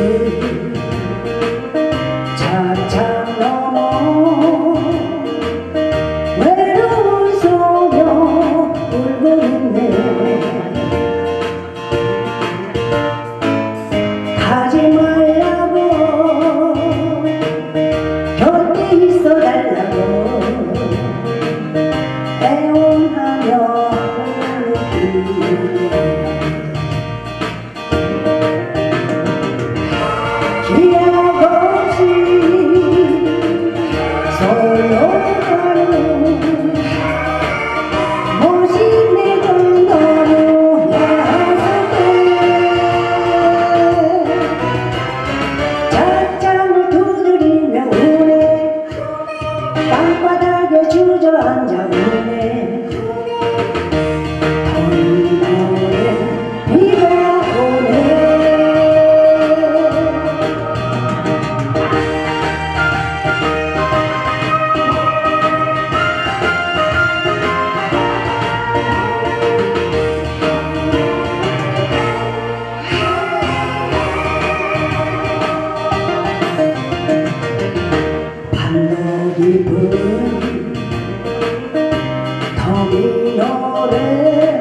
word らんじゃう 터